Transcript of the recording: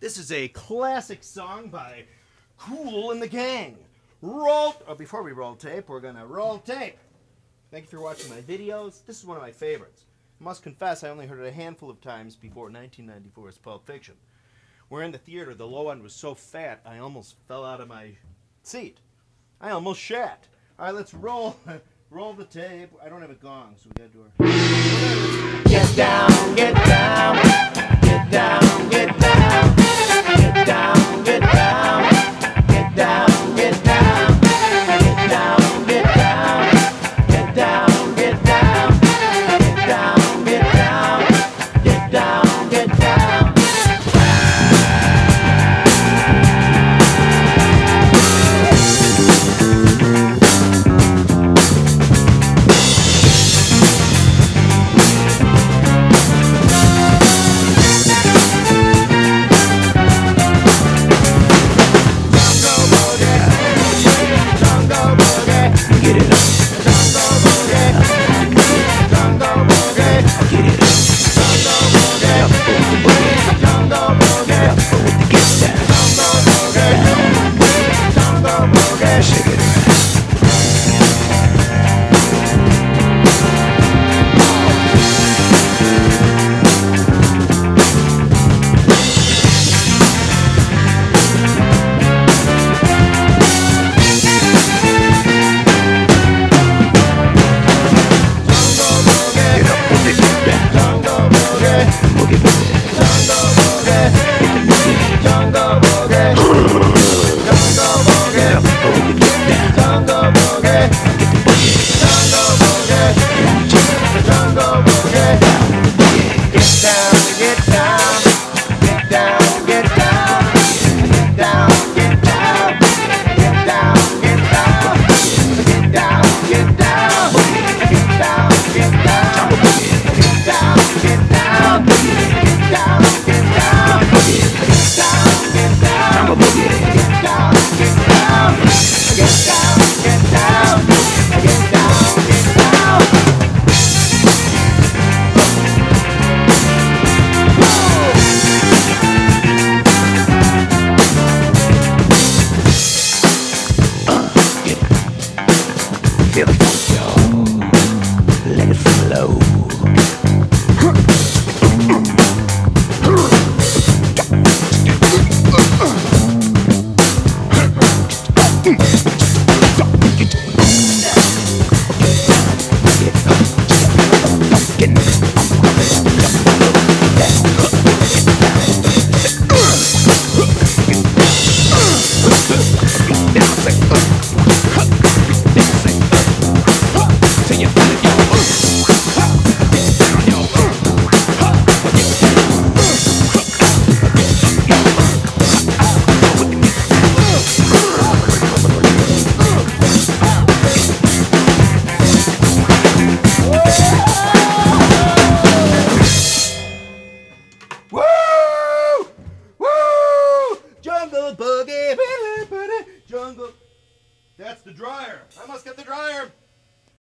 This is a classic song by Kool and the Gang. Roll. Oh, before we roll tape, we're gonna roll tape. Thank you for watching my videos. This is one of my favorites. I must confess, I only heard it a handful of times before 1994's Pulp Fiction. We're in the theater. The low end was so fat, I almost fell out of my seat. I almost shat. All right, let's roll. Roll the tape. I don't have a gong, so we gotta do our. Get down, get down, Okay. feel yo. Jungle boogie, jungle. That's the dryer. I must get the dryer.